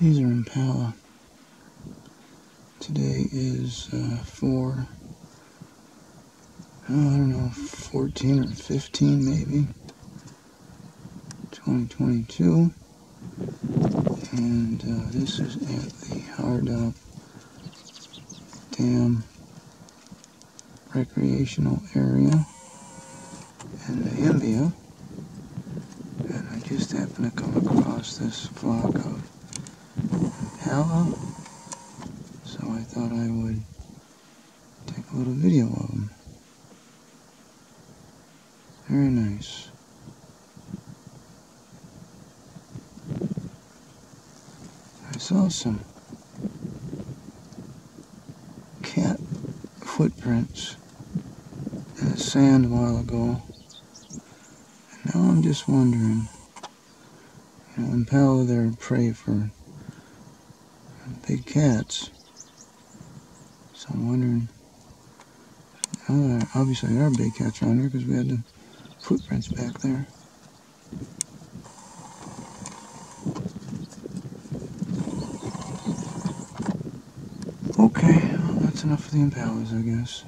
These are Impala. Today is uh, 4, oh, I don't know, 14 or 15 maybe, 2022. And uh, this is at the Hardap Dam recreational area in Namibia. And I just happened to come across this flock of So I thought I would take a little video of them. Very nice. I saw some cat footprints in the sand a while ago. And now I'm just wondering, you know, impala, they're prey for big cats. So I'm wondering, obviously there are big cats around here because we had the footprints back there. Okay, well, that's enough of the impalas, I guess.